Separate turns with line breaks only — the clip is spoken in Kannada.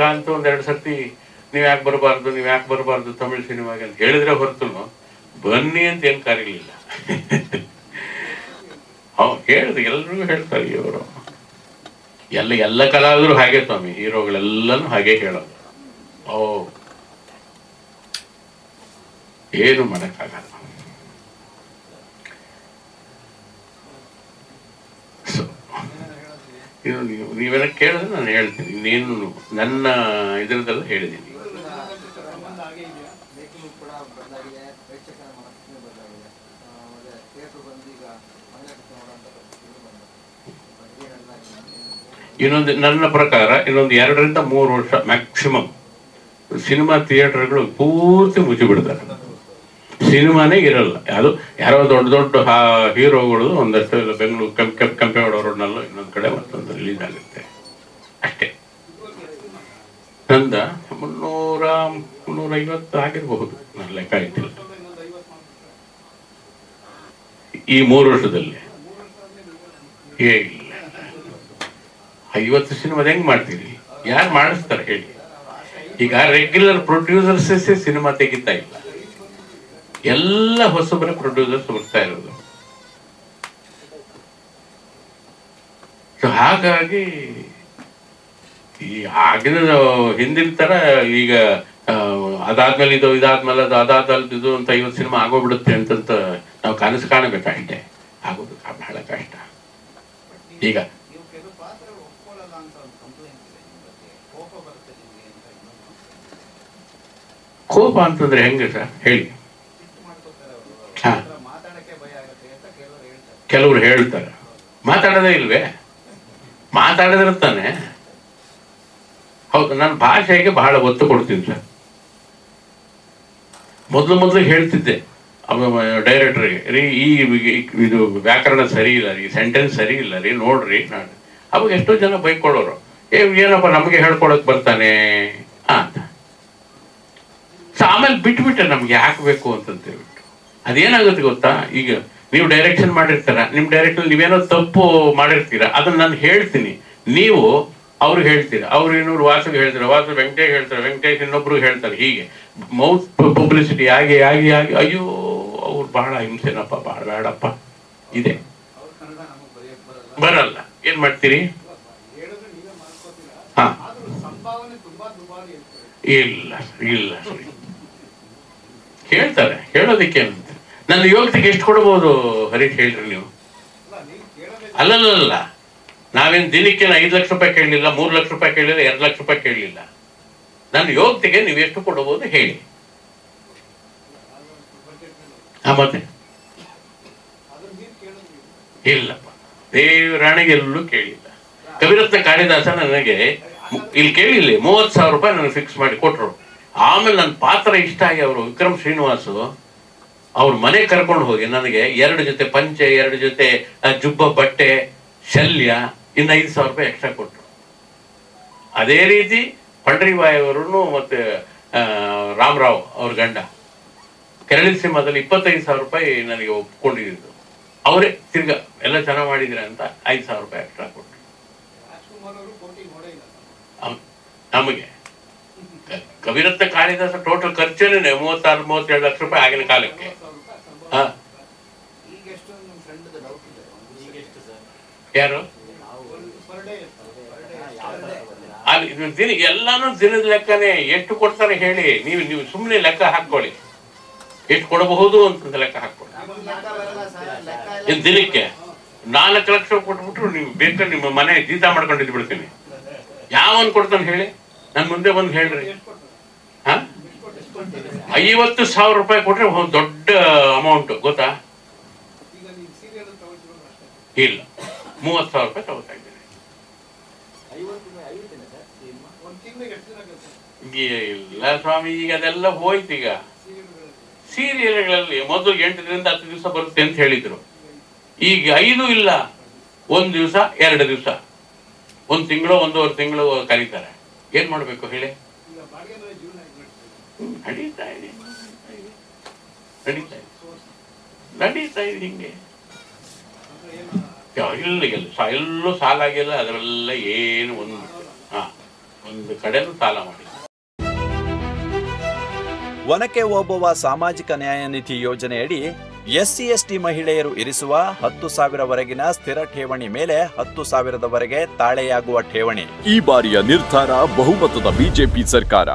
ಅಂತ ಒಂದೆರಡು ಸರ್ತಿ ನೀವ್ ಯಾಕೆ ಬರಬಾರ್ದು, ನೀವು ಯಾಕೆ ಬರಬಾರ್ದು ತಮಿಳು ಸಿನಿಮಾಗೆ ಅಂತ ಹೇಳಿದ್ರೆ ಹೊರತು ಬನ್ನಿ ಅಂತ ಏನ್ ಕರೀಲಿಲ್ಲ ಅವ್ ಹೇಳಿದ್ರು, ಎಲ್ರಿಗೂ ಹೇಳ್ತಾರೆ ಇವರು. ಎಲ್ಲ ಎಲ್ಲ ಕಲಾವಿದರು ಹಾಗೆ ಸ್ವಾಮಿ, ಹೀರೋಗಳೆಲ್ಲನೂ ಹಾಗೆ ಹೇಳೋದು. ಓ, ಏನು ಮಾಡೋಕ್ಕಾಗಲ್ಲ ನೀವೆಲ್ಲ ಕೇಳಿದ್ರೆ ನಾನು ಹೇಳ್ತೀನಿ. ಇನ್ನೇನು ನನ್ನ ಇದರದೆಲ್ಲ ಹೇಳಿದ್ದೀನಿ. ಇನ್ನೊಂದು ನನ್ನ ಪ್ರಕಾರ ಇನ್ನೊಂದು ಎರಡರಿಂದ ಮೂರು ವರ್ಷ ಮ್ಯಾಕ್ಸಿಮಮ್ ಸಿನಿಮಾ ಥಿಯೇಟರ್ಗಳು ಪೂರ್ತಿ ಮುಚ್ಚಿಬಿಡ್ತಾರೆ. ಸಿನಿಮಾನೇ ಇರಲ್ಲ. ಅದು ಯಾರೋ ದೊಡ್ಡ ದೊಡ್ಡ ಹೀರೋಗಳು ಒಂದಷ್ಟು ಬೆಂಗಳೂರು ಕೆಂಪ್ ಕೆಂಪ್ ಕೆಂಪೇಗೌಡ ರೋಡ್ನಲ್ಲೂ ಇನ್ನೊಂದು ಕಡೆ ಮತ್ತೊಂದು ರಿಲೀಸ್ ಆಗುತ್ತೆ. ಅಷ್ಟೇ. ನಂದ ಮುನ್ನೂರ ಮುನ್ನೂರ ಐವತ್ತು ಆಗಿರಬಹುದು. ನನ್ನ ಲೆಕ್ಕ ಆಯ್ತಿಲ್ಲ ಈ ಮೂರು ವರ್ಷದಲ್ಲಿ. ಹೇಗಿಲ್ಲ ಐವತ್ತು ಸಿನಿಮಾ ಹೆಂಗ್ ಮಾಡ್ತೀರಿ? ಯಾರು ಮಾಡಿಸ್ತಾರೆ ಹೇಳಿ? ಈಗ ರೆಗ್ಯುಲರ್ ಪ್ರೊಡ್ಯೂಸರ್ಸ್ ಸಿನಿಮಾ ತೆಗಿತಾ ಇಲ್ಲ. ಎಲ್ಲ ಹೊಸಬರ ಪ್ರೊಡ್ಯೂಸರ್ಸ್ ಬರ್ತಾ ಇರೋದು. ಸೊ ಹಾಗಾಗಿ ಈ ಆಗಿನ ಹಿಂದಿನ ತರ ಈಗ ಅದಾದ್ಮೇಲೆ ಇದು ಇದಾದ್ಮೇಲೆ ಅದು ಅದಾದ್ಮೇಲೆ ಇದು ಅಂತ ಐವತ್ತು ಸಿನಿಮಾ ಆಗೋಗ್ಬಿಡುತ್ತೆ ಅಂತಂತ ನಾವು ಕನಸು ಕಾಣಬೇಕಷ್ಟೇ ಆಗೋದು ಬಹಳ ಕಷ್ಟ. ಈಗ
ಕೋಪ
ಅಂತಂದ್ರೆ ಹೆಂಗೆ ಸರ್? ಹೇಳಿ
ಸಿಟ್ಟು ಮಾಡ್ಕೋತಾರೆ ಅವರು
ಹಾ.
ಮಾತಾಡಕ್ಕೆ ಭಯ ಆಗುತ್ತೆ ಅಂತ ಕೆಲವರು ಹೇಳ್ತಾರೆ.
ಮಾತಾಡೋದೇ ಇಲ್ವೇ? ಮಾತಾಡಿದ್ರೆ ತಾನೆ ಹೌದು, ನಾನು ಭಾಷೆಗೆ ಬಹಳ ಒತ್ತು ಕೊಡ್ತೀನಿ ಸರ್. ಮೊದಲು ಮೊದಲು ಹೇಳ್ತಿದ್ದೆ ಡೈರೆಕ್ಟರ್ಗೆ, ರೀ, ಈ ಇದು ವ್ಯಾಕರಣ ಸರಿ ಇಲ್ಲ ರೀ, ಸೆಂಟೆನ್ಸ್ ಸರಿ ಇಲ್ಲ ರೀ, ನೋಡ್ರಿ, ನಾನು, ಅವಾಗ ಎಷ್ಟೋ ಜನ ಬೈಕೊಳ್ಳೋರು ಏ, ಏನಪ್ಪ ನಮಗೆ ಹೇಳ್ಕೊಳಕ್ ಬರ್ತಾನೆ, ಅಂತ. ಆಮೇಲೆ ಬಿಟ್ಬಿಟ್ಟೆ ನಮ್ಗೆ ಯಾಕೆ ಬೇಕು ಅಂತಂತ ಹೇಳ್ಬಿಟ್ಟು ಅದೇನಾಗುತ್ತೆ ಗೊತ್ತಾ? ಈಗ ನೀವು ಡೈರೆಕ್ಷನ್ ಮಾಡಿರ್ತಾರ, ನಿಮ್ ಡೈರೆಕ್ಷನ್ ನೀವೇನೋ ತಪ್ಪು ಮಾಡಿರ್ತೀರ, ಅದನ್ನ ನಾನು ಹೇಳ್ತೀನಿ. ನೀವು ಅವ್ರಿಗೆ ಹೇಳ್ತೀರಾ, ಅವ್ರು ಇನ್ನೂರು ವಾಸು ಹೇಳ್ತಾರೆ, ವಾಸು ವೆಂಕಟೇಶ್ ಹೇಳ್ತಾರೆ, ವೆಂಕಟೇಶ್ ಇನ್ನೊಬ್ರು ಹೇಳ್ತಾರೆ, ಹೀಗೆ. ಮೌತ್ ಪಬ್ಲಿಸಿಟಿ ಆಗಿ ಆಗಿ ಆಗಿ, ಅಯ್ಯೋ, ಅವ್ರು ಬಹಳ ಹಿಂಸೆನಪ್ಪ, ಬಹಳ ಬೇಡಪ್ಪ. ಇದೆ.
ಬರಲ್ಲ.
ಏನ್ ಮಾಡ್ತೀರಿ? ಹಾ. ಇಲ್ಲ ಇಲ್ಲ ಹೇಳ್ತಾರೆ, ಹೇಳೋದಿಕ್ಕೆ ಏನಂತೆ ನನ್ನ ಯೋಗ್ಯತೆಗೆ ಎಷ್ಟು ಕೊಡಬಹುದು ಹರೀಶ್ ಹೇಳ್ರಿ ನೀವು? ಅಲ್ಲಲ್ಲ ನಾವೇನು ದಿನಕ್ಕೆ ಐದು ಲಕ್ಷ ರೂಪಾಯಿ ಕೇಳಲಿಲ್ಲ, ಮೂರು ಲಕ್ಷ ರೂಪಾಯಿ ಕೇಳಲಿಲ್ಲ, ಎರಡು ಲಕ್ಷ ರೂಪಾಯಿ ಕೇಳಲಿಲ್ಲ. ನನ್ನ ಯೋಗ್ಯತೆಗೆ ನೀವು ಎಷ್ಟು ಕೊಡಬಹುದು ಹೇಳಿ. ಮತ್ತೆ. ಇಲ್ಲಪ್ಪ. ದೇವರಾಣಿಗೆ ಎಲ್ಲೂ ಕೇಳಿಲ್ಲ. ಕವಿರತ್ನ ಕಾಳಿದಾಸ ನನಗೆ ಇಲ್ಲಿ ಕೇಳಿಲ್ಲ, ಮೂವತ್ತು ಸಾವಿರ ರೂಪಾಯಿ ನನಗೆ ಫಿಕ್ಸ್ ಮಾಡಿ ಕೊಟ್ರು. ಆಮೇಲೆ ನನ್ನ ಪಾತ್ರ ಇಷ್ಟ ಆಗಿ ಅವರು ವಿಕ್ರಮ್ ಶ್ರೀನಿವಾಸು ಅವ್ರ ಮನೆ ಕರ್ಕೊಂಡು ಹೋಗಿ ನನಗೆ ಎರಡು ಜೊತೆ ಪಂಚೆ ಎರಡು ಜೊತೆ ಜುಬ್ಬ ಬಟ್ಟೆ ಶಲ್ಯ ಇನ್ನು ಐದು ಸಾವಿರ ರೂಪಾಯಿ ಎಕ್ಸ್ಟ್ರಾ ಕೊಟ್ಟರು ಅದೇ ರೀತಿ ಪಂಡ್ರಿಬಾಯಿ ಅವರು ಮತ್ತೆ ರಾಮರಾವ್ ಅವ್ರ ಗಂಡ ಕೆರಳಿ ಸಿಂಹದಲ್ಲಿ ಇಪ್ಪತ್ತೈದು ಸಾವಿರ ರೂಪಾಯಿ ನನಗೆ ಒಪ್ಕೊಂಡಿದ್ದು ಅವರೇ ತಿರ್ಗಾ ಎಲ್ಲ ಚೆನ್ನಾಗಿ ಮಾಡಿದಿರ? ಅಂತ ಐದು ಸಾವಿರ ರೂಪಾಯಿ ಎಕ್ಸ್ಟ್ರಾ ಕೊಟ್ಟರು ನಮಗೆ. ಕವಿರತ್ನ ಕಾಳಿದಾಸ ಟೋಟಲ್ ಖರ್ಚೇನೆ ಮೂವತ್ತಾರು, ಮೂವತ್ತೆರಡು ಲಕ್ಷ ರೂಪಾಯಿ ಆಗಿನ ಕಾಲಕ್ಕೆ. ಹಾ. ಯಾರು? ದಿನ, ಎಲ್ಲಾನು ದಿನದ ಲೆಕ್ಕನೇ ಎಷ್ಟು ಕೊಡ್ತಾರೆ ಹೇಳಿ, ನೀವು ನೀವು ಸುಮ್ಮನೆ ಲೆಕ್ಕ ಹಾಕೊಳ್ಳಿ ಎಷ್ಟು ಕೊಡಬಹುದು ಅಂತ ಲೆಕ್ಕ ಹಾಕೊಳ್ಳಿ ದಿನಕ್ಕೆ ನಾಲ್ಕು ಲಕ್ಷ ಕೊಟ್ಬಿಟ್ರು ನೀವು ಬೇಕಾದ್ರೆ ನಿಮ್ಮ ಮನೆ ಜೀತ ಮಾಡ್ಕೊಂಡು ಬಿಡ್ತೀನಿ ಯಾವನ್ ಕೊಡ್ತಾನೆ ಹೇಳಿ? ನನ್ ಮುಂದೆ ಬಂದ್ ಹೇಳ್ರಿ. ಹಾ? ಐವತ್ತು ಸಾವಿರ ರೂಪಾಯಿ ಕೊಟ್ರೆ ಒಂದ್ ದೊಡ್ಡ ಅಮೌಂಟ್ ಗೊತ್ತಾ?
ಈಗ ನೀವು ಸೀರಿಯಲ್ ತಗೊಳ್ತಿರೋ ಅಷ್ಟೇ.
ಇಲ್ಲ. ಮೂವತ್ ಸಾವಿರ ರೂಪಾಯಿ ತಗೋತಾ ಇದ್ದೇನೆ.
ಒಂದು ತಿಂಗಳಿಗೆ ಎಷ್ಟು ದಿನ ಕೆಲಸ
ಇಲ್ಲ ಸ್ವಾಮಿ ಈಗ ಅದೆಲ್ಲ ಹೋಯ್ತು ಈಗ.
ಸೀರಿಯಲ್ಗಳಲ್ಲಿ
ಮೊದಲು ಮೊದಲು ಎಂಟರಿಂದ ಹತ್ತು ದಿವಸ ಬರುತ್ತೆ ಅಂತ ಹೇಳಿದ್ರು. ಈಗ ಐದು ಇಲ್ಲ. ಒಂದ್ ದಿವಸ ಎರಡು ದಿವಸ. ಒಂದ್ ತಿಂಗಳು ಒಂದೂವರೆ ತಿಂಗಳು ಕರೀತಾರೆ. ಏನ್ ಮಾಡಬೇಕು ಹೇಳಿ? ನಡೀತಾ ಇದೆ. ನಡೀತಾ ಇದೆ. ಹಿಂಗೆ. ಇಲ್ಲ ಎಲ್ಲೂ ಸ- ಎಲ್ಲೂ ಸಾಲಾಗಿಲ್ಲ ಅದರೆಲ್ಲ ಏನು ಒಂದು ಒಂದು ಕಡೆನೂ ಸಾಲ ಮಾಡಿ
ಒನಕೆ ಓಬವ್ವ ಸಾಮಾಜಿಕ ನ್ಯಾಯ ನಿಧಿ ಯೋಜನೆಯಡಿ ಎಸ್ಸಿ ಎಸ್ಟಿ ಮಹಿಳೆಯರು ಇರಿಸುವ ಹತ್ತು ಸಾವಿರವರೆಗಿನ ಸ್ಥಿರ ಠೇವಣಿ ಮೇಲೆ ಹತ್ತು ಸಾವಿರದವರೆಗೆ ತಾಳೆಯಾಗುವ ಠೇವಣಿ.
ಈ ಬಾರಿಯ ನಿರ್ಧಾರ ಬಹುಮತದ ಬಿಜೆಪಿ ಸರ್ಕಾರ.